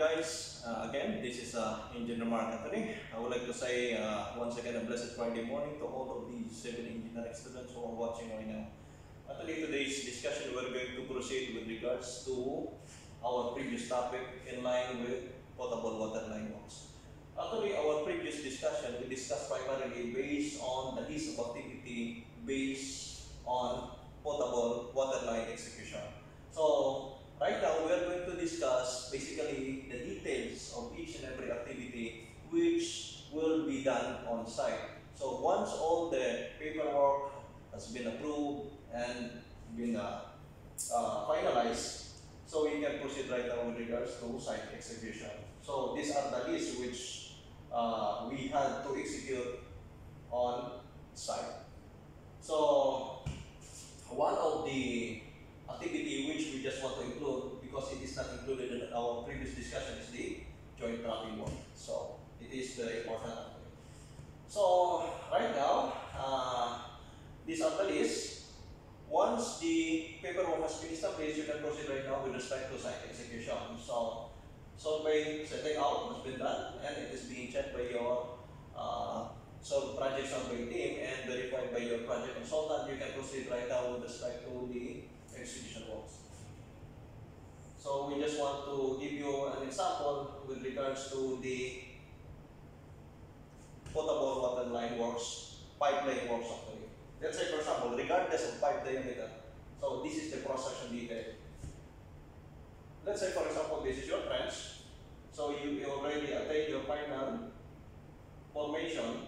guys. Uh, again, this is uh, Engineer Mark Anthony. I would like to say uh, once again a blessed Friday morning to all of the civil engineering students who are watching right now. Actually, today's discussion we're going to proceed with regards to our previous topic in line with potable water line works. Actually, our previous discussion we discussed primarily based on the list of activity based on potable water line execution. So Right now, we are going to discuss basically the details of each and every activity which will be done on site. So once all the paperwork has been approved and been uh, uh, finalized, so we can proceed right now with regards to site execution. So these are the lists which uh, we had to execute on site. So one of the activity which we just want to include because it is not included in our previous discussion is the joint wrapping work. So it is very important. So right now, uh, these are the list. Once the paperwork has been established, you can proceed right now with respect to site execution. So survey setting out has been done and it is being checked by your uh, so project survey team and verified by your project consultant. You can proceed right now with respect to the execution works. So we just want to give you an example with regards to the potable water line works, pipeline works actually. Let's say for example, regardless of pipe diameter, so this is the cross-section detail. Let's say for example, this is your trench. So you, already attained your final formation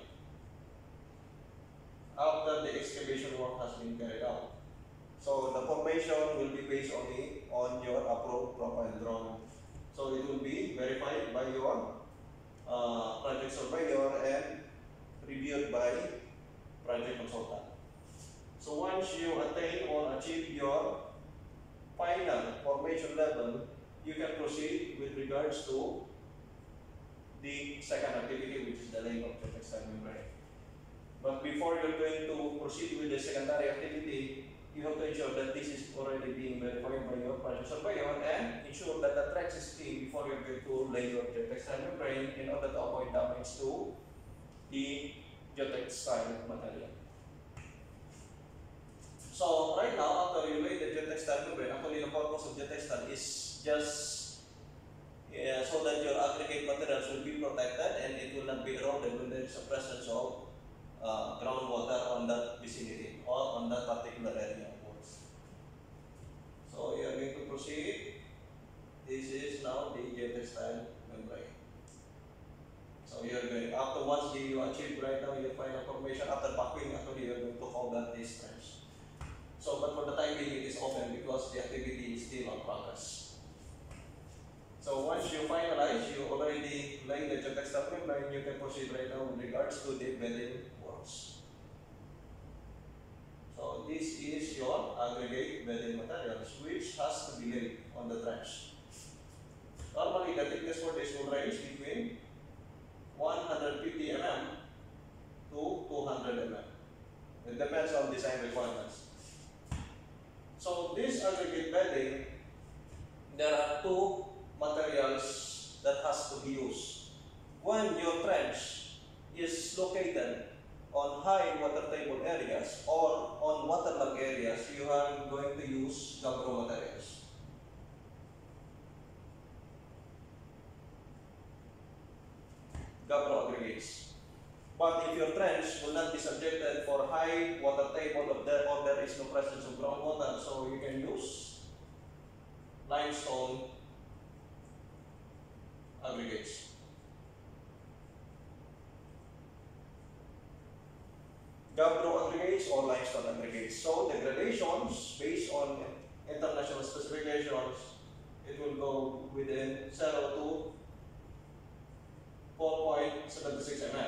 after the excavation work has been carried out. So the formation will be based only on your approved profile drawing. So it will be verified by your uh, project surveyor and reviewed by project consultant. So once you attain or achieve your final formation level, you can proceed with regards to the second activity which is the laying of the textile membrane. But before you're going to proceed with the secondary activity, you have to ensure that this is already being verified by your project surveyor and ensure that the trench is clean before you're going to lay your geotextile membrane in order to avoid damage to the geotextile material. So right now, after you lay the geotextile membrane, actually the purpose of geotextile is just yeah, so that your aggregate materials will be protected and it will not be eroded when there is a presence of uh, groundwater on that vicinity or on that particular area of works. So we are going to proceed. This is now the geotextile membrane. So you are going, after once you achieve right now your final formation, after packing, actually you are going to cover this trench. So but for the time being it is open because the activity is still on progress. So once you finalize, you already laid the geotextile membrane, you can proceed right now with regards to the bedding works. so this is your aggregate bedding materials which has to be laid on the trench. Normally the thickness for this will range between 150 mm to 200 mm. It depends on design requirements. So this aggregate bedding, there are two materials that has to be used. When your trench is located on high water table areas or on waterlogged areas, you are going to use gabbro materials. Gabbro aggregates. But if your trench will not be subjected for high water table there, or there is no presence of groundwater, so you can use limestone aggregates. gabbro aggregates or limestone aggregates. So the gradations based on international specifications, it will go within 0 to 4.76 mm.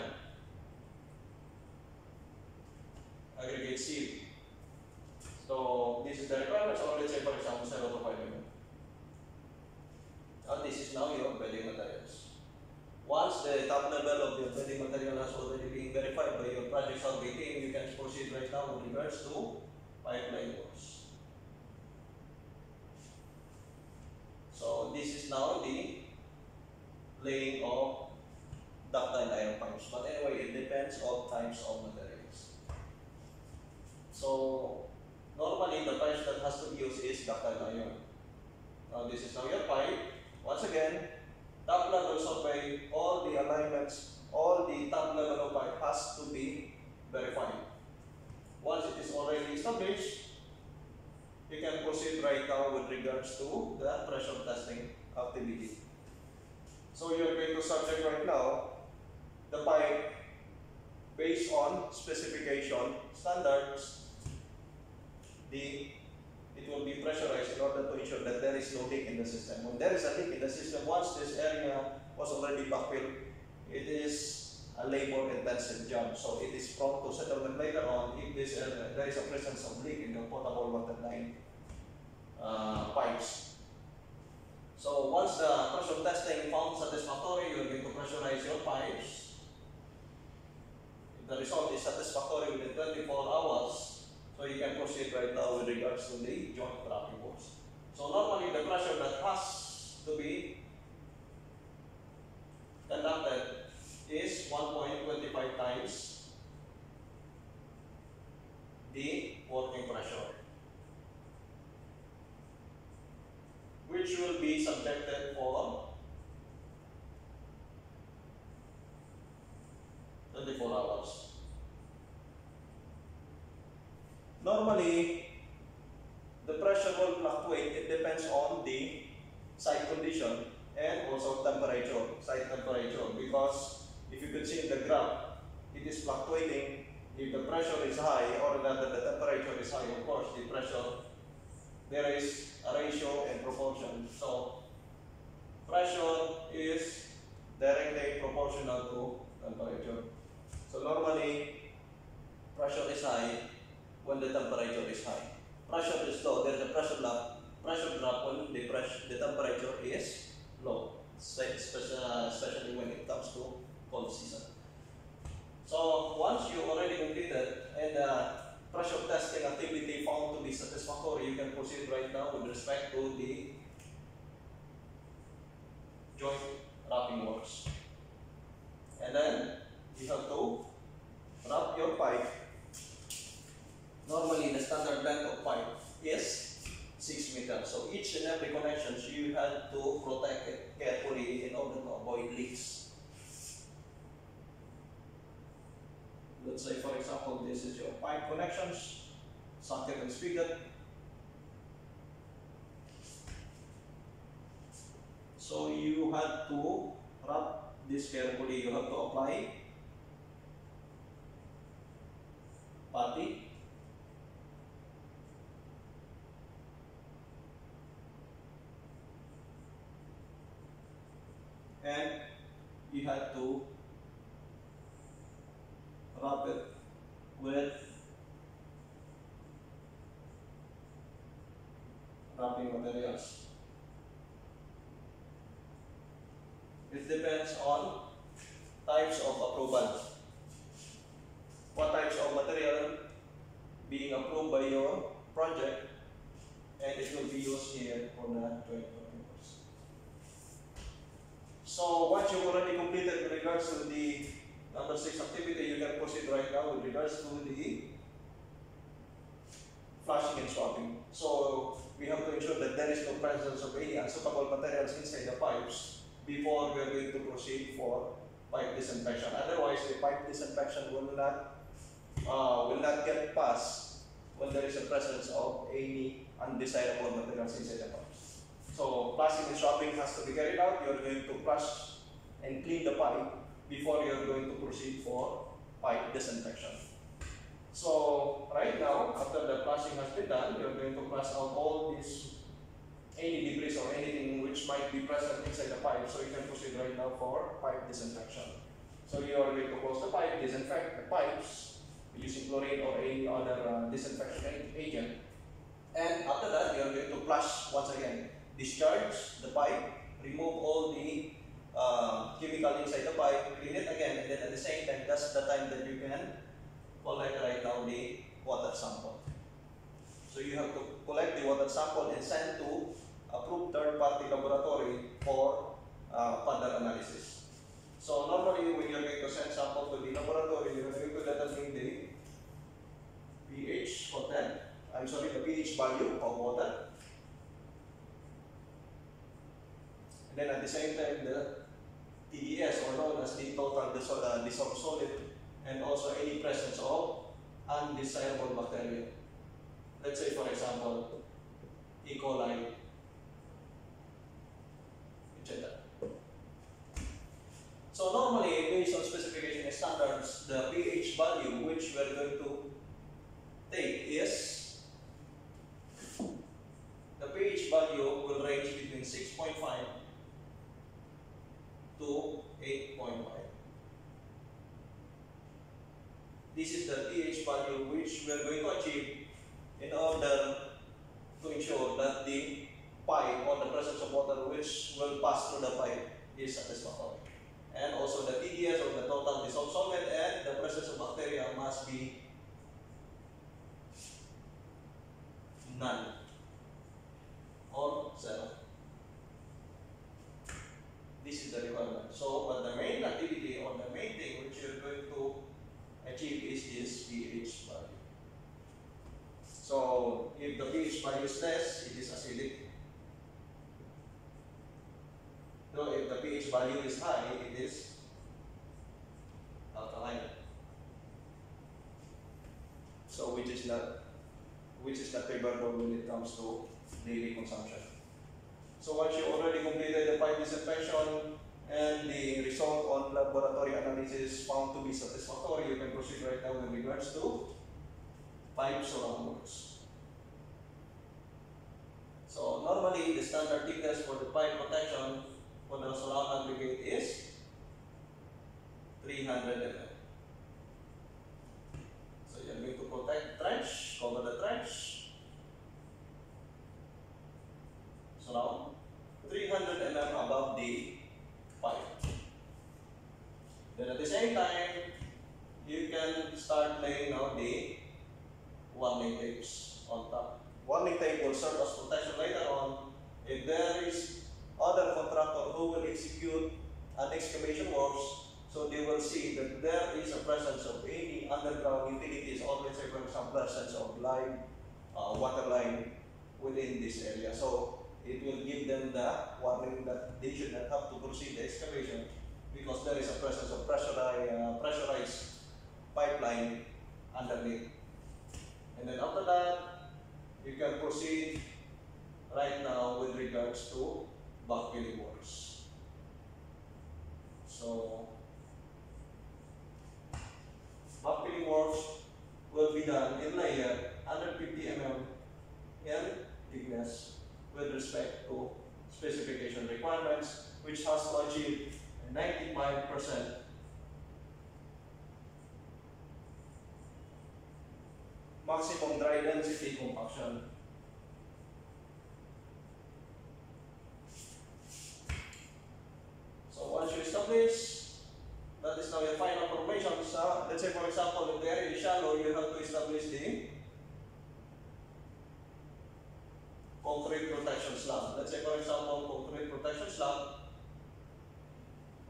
Aggregate C. So this is the requirements, or let's say for example 0 to 5 mm. And this is now your. Once the top level of your building material has already been verified by your project survey team, you can proceed right now with regards to pipeline works. So this is now the laying of ductile iron pipes. But anyway, it depends on types of materials. So normally the pipes that has to be used is ductile iron. Now this is now your pipe. Top survey, all the alignments, all the top level of pipe has to be verified. Once it is already established, you can proceed right now with regards to the pressure testing activity. So you're going to subject right now the pipe based on specification standards, the it will be pressurized in order to ensure that there is no leak in the system. When there is a leak in the system, once this area was already backfilled, it is a labor intensive job. So it is prone to settlement later on if this area, there is a presence of leak in the potable water line uh, pipes. So once the pressure testing found satisfactory, you are going to pressurize your pipes If the result is satisfactory within 24 hours, so you can proceed right now with regards to the joint wrapping works. So normally the pressure that has to be conducted is 1.25 times the working pressure, which will be subjected for 24 hours. Normally, the pressure will fluctuate. It depends on the site condition and also temperature, site temperature. Because if you could see in the graph, it is fluctuating. If the pressure is high or rather the temperature is high, of course, the pressure, there is a ratio and proportion. So, pressure is directly proportional to temperature. So normally, pressure is high when the temperature is high. Pressure is low, there is a pressure drop, pressure drop when the, pressure, the temperature is low, especially when it comes to cold season. So once you already completed and uh, pressure testing activity found to be satisfactory, you can proceed right now with respect to the joint wrapping works. And then you have to wrap your pipe. Normally, the standard length of pipe is 6 meters. So each and every connection, you have to protect it carefully in order to avoid leaks. Let's say, for example, this is your pipe connections, socket and spigot. So you have to wrap this carefully. You have to apply putty. And you have to wrap it with wrapping materials. It depends on types of approval what types of material being approved by your project and it will be used here for the joint purpose. So once you've already completed with regards to the number six activity, you can proceed right now with regards to the flushing and swabbing. So we have to ensure that there is no presence of any unsuitable materials inside the pipes before we are going to proceed for pipe disinfection. Otherwise, the pipe disinfection will not uh, will not get passed when there is a presence of any undesirable materials inside the pipes. So flushing and swabbing has to be carried out. You're going to flush and clean the pipe before you're going to proceed for pipe disinfection. So right now, after the flushing has been done, you're going to flush out all these any debris or anything which might be present inside the pipe. So you can proceed right now for pipe disinfection. So you are going to close the pipe, disinfect the pipes, using chlorine or any other uh, disinfection agent. And after that, you are going to flush once again. Discharge the pipe, remove all the uh, chemical inside the pipe, clean it again, and then at the same time, that's the time that you can collect right now the water sample. So you have to collect the water sample and send to approved third-party laboratory for uh, further analysis. So normally when you're going to send sample to the laboratory, you're going to determine the pH content I'm sorry, the pH value of water. And then at the same time, the TDS, or known as the total uh, dissolved solid, and also any presence of undesirable bacteria. Let's say, for example, E. coli, etc. So normally, based on specification standards, the pH value which we are going to take is the pH value will range between 6.5 This is the pH value which we are going to achieve in order to ensure that the pipe or the presence of water which will pass through the pipe is satisfactory. And also the TDS or the total dissolved solvent and the presence of bacteria must be none value is high, it is alkaline. So, which is not which is not favorable when it comes to daily consumption. So once you already completed the pipe disinfection and the result on laboratory analysis found to be satisfactory, you can proceed right now with regards to pipe surround works. So normally the standard thickness for the pipe protection for the surround aggregate is 300 works so they will see that there is a presence of any underground utilities let's say for example presence of line, uh, water line within this area. So it will give them the warning that they should not have to proceed the excavation because there is a presence of pressurized, uh, pressurized pipeline underneath. And then after that, you can proceed right now with regards to backfilling works. So, backfilling works will be done in layer 150 mm in thickness with respect to specification requirements, which has achieved 95% maximum dry density compaction. Establish, that is now your final formation. So let's say for example, if the area is shallow, you have to establish the concrete protection slab. Let's say for example, concrete protection slab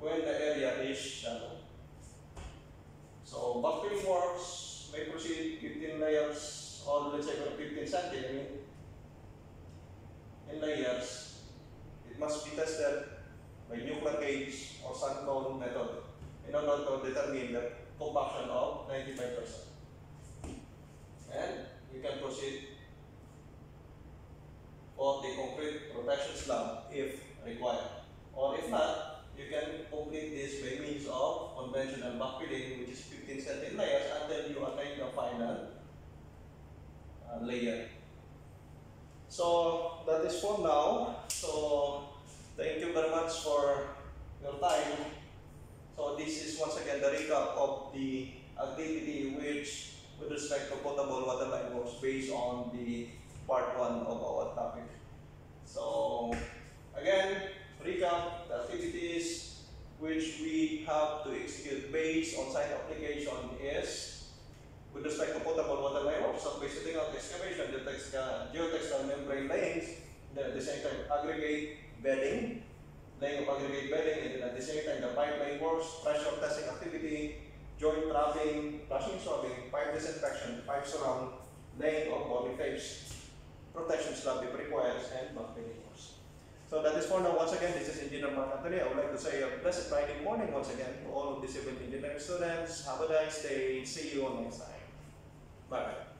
when the area is shallow. So backfilling works may proceed 15 layers or let's say for 15 centimeters in layers. It must be tested by nuclear or sand cone method in order to determine the compaction of 95%. And you can proceed for the concrete protection slab if required. Or if not, you can complete this by means of conventional backfilling which is 15 centimeter layers until you attain the final uh, layer. So that is for now. So this is once again the recap of the activity which with respect to potable water line works based on the part one of our topic. So again, recap the activities which we have to execute based on site application is with respect to potable water line works, so basically out excavation, geotextile, geotextile membrane layings, the same time aggregate bedding, laying of aggregate bedding, and at the same time the pipeline works, pressure testing activity, joint trapping, flushing swabbing, pipe disinfection, pipe surround, laying of body face. Protection slab if requires and be reinforced. So that is for now. Once again, this is Engineer Mark Anthony. I would like to say a blessed Friday morning once again to all of the civil engineering students. Have a nice day. See you next time. Bye bye.